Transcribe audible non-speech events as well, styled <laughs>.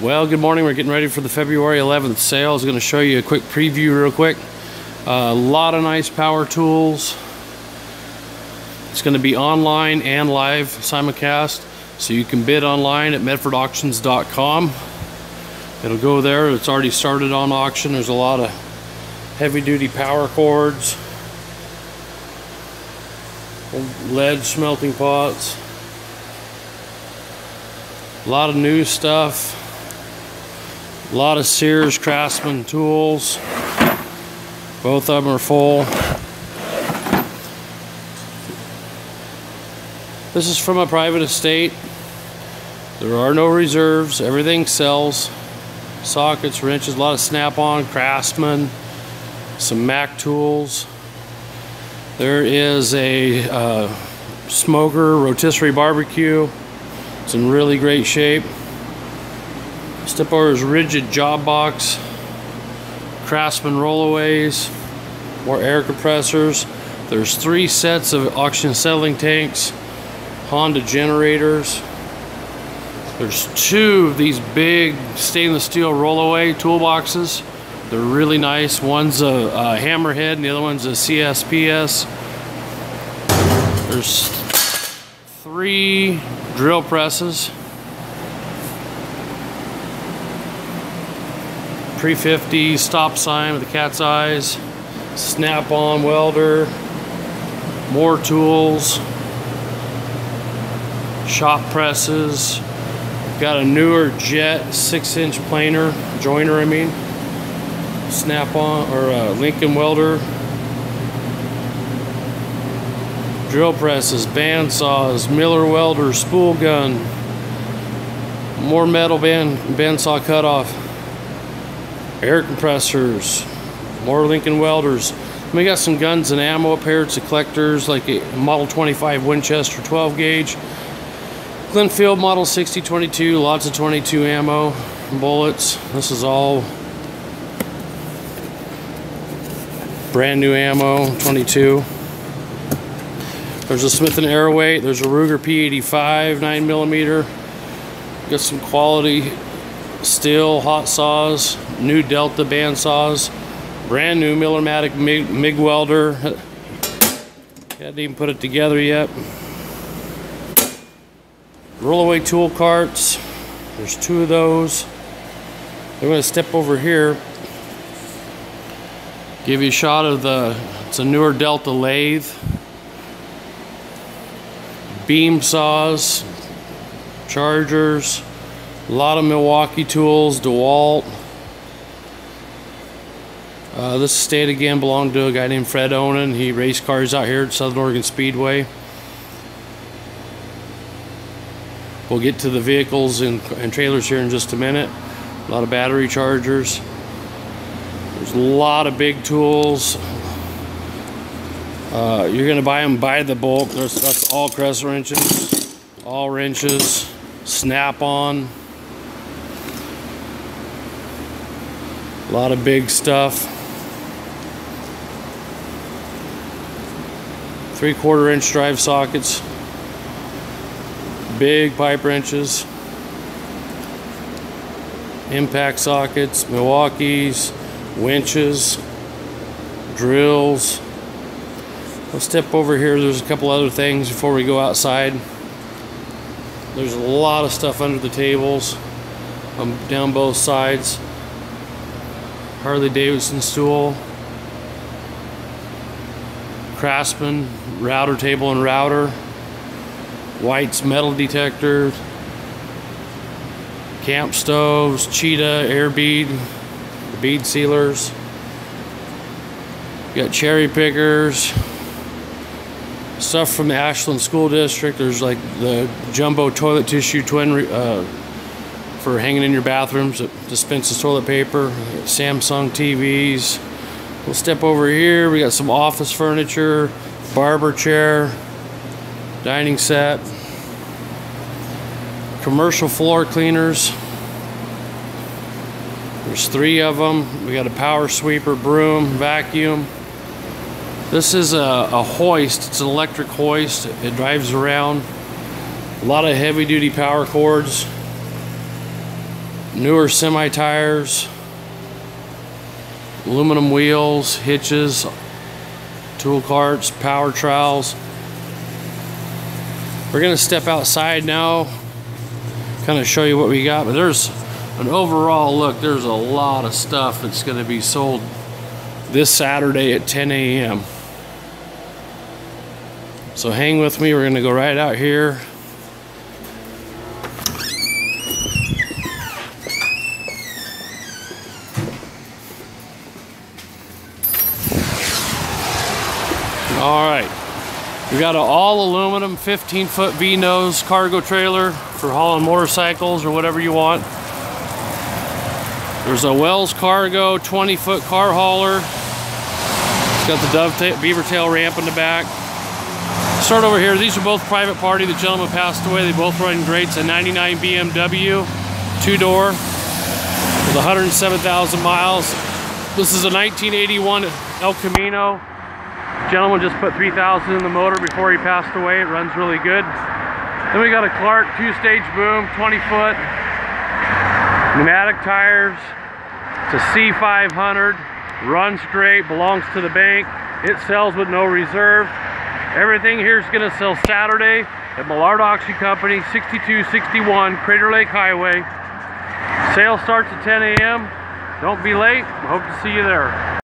Well, good morning. We're getting ready for the February 11th sale. I was going to show you a quick preview real quick. Uh, a lot of nice power tools. It's going to be online and live simulcast. So you can bid online at medfordauctions.com. It'll go there. It's already started on auction. There's a lot of heavy duty power cords, lead smelting pots, a lot of new stuff. A lot of Sears Craftsman tools. Both of them are full. This is from a private estate. There are no reserves. Everything sells. Sockets, wrenches, a lot of snap-on, Craftsman, some Mac tools. There is a uh, smoker rotisserie barbecue. It's in really great shape. Step over is Ridgid job box, Craftsman rollaways, more air compressors. There's three sets of oxygen acetylene tanks, Honda generators. There's two of these big stainless steel rollaway toolboxes. They're really nice. One's a, a hammerhead and the other one's a CSPS. There's three drill presses. Pre-50 stop sign with the cat's eyes, snap-on welder, more tools, shop presses, got a newer jet six inch planer, joiner I mean, snap-on or uh, Lincoln welder, drill presses, band saws, Miller welder, spool gun, more metal band, bandsaw cutoff air compressors, more Lincoln welders. We got some guns and ammo up here. It's collectors like a Model 25 Winchester 12 gauge. Glenfield Model 6022, lots of 22 ammo, bullets. This is all brand new ammo, 22. There's a Smith & Arrowweight. There's a Ruger P85 9 millimeter. Got some quality Stihl hot saws, new Delta band saws, brand new Millermatic MIG, MIG welder. <laughs> Hadn't even put it together yet. Rollaway tool carts. There's two of those. I'm going to step over here. Give you a shot of the, it's a newer Delta lathe. Beam saws, chargers, a lot of Milwaukee tools, DeWalt. Uh, this estate again belonged to a guy named Fred Onan. He raced cars out here at Southern Oregon Speedway. We'll get to the vehicles and, and trailers here in just a minute. A lot of battery chargers. There's a lot of big tools. Uh, you're going to buy them by the bulk. There's, that's all Crest wrenches, all wrenches, snap-on. A lot of big stuff. Three quarter inch drive sockets. Big pipe wrenches. Impact sockets, Milwaukee's, winches, drills. Let's step over here. There's a couple other things before we go outside. There's a lot of stuff under the tables um, down both sides. Harley Davidson stool, Craftsman router table and router, White's metal detector, camp stoves, Cheetah air bead, bead sealers. You got cherry pickers, stuff from the Ashland School District. There's like the jumbo toilet tissue twin uh, for hanging in your bathrooms uh, that dispenses toilet paper, Samsung TVs. We'll step over here. We got some office furniture, barber chair, dining set, commercial floor cleaners. There's three of them. We got a power sweeper, broom, vacuum. This is a, a hoist. It's an electric hoist. It drives around. A lot of heavy duty power cords. Newer semi tires, aluminum wheels, hitches, tool carts, power trowels. We're gonna step outside now, kind of show you what we got, but there's an overall look, there's a lot of stuff that's gonna be sold this Saturday at 10 a.m. So hang with me, we're gonna go right out here. All right, we got an all aluminum 15 foot V-nose cargo trailer for hauling motorcycles or whatever you want. There's a Wells Cargo 20 foot car hauler. It's got the dovetail, beaver tail ramp in the back. Start over here. These are both private party. The gentleman passed away. They both run great. It's a 99 BMW, two door, with 107,000 miles. This is a 1981 El Camino. Gentleman just put 3,000 in the motor before he passed away. It runs really good. Then we got a Clark two-stage boom, 20 foot, pneumatic tires. It's a C500, runs great, belongs to the bank. It sells with no reserve. Everything here is going to sell Saturday at Millard Auction Company, 6261 Crater Lake Highway. Sale starts at 10 a.m. Don't be late. Hope to see you there.